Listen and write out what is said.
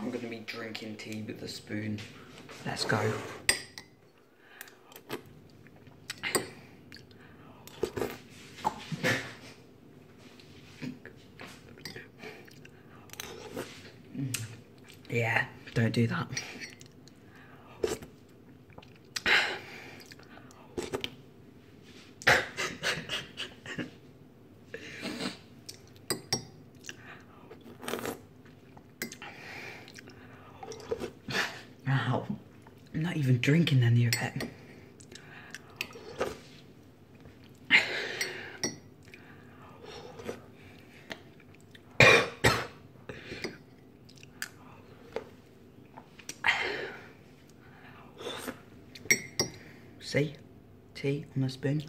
I'm gonna be drinking tea with a spoon. Let's go. Yeah, don't do that. I'm not even drinking any of it. See? Tea on a spoon.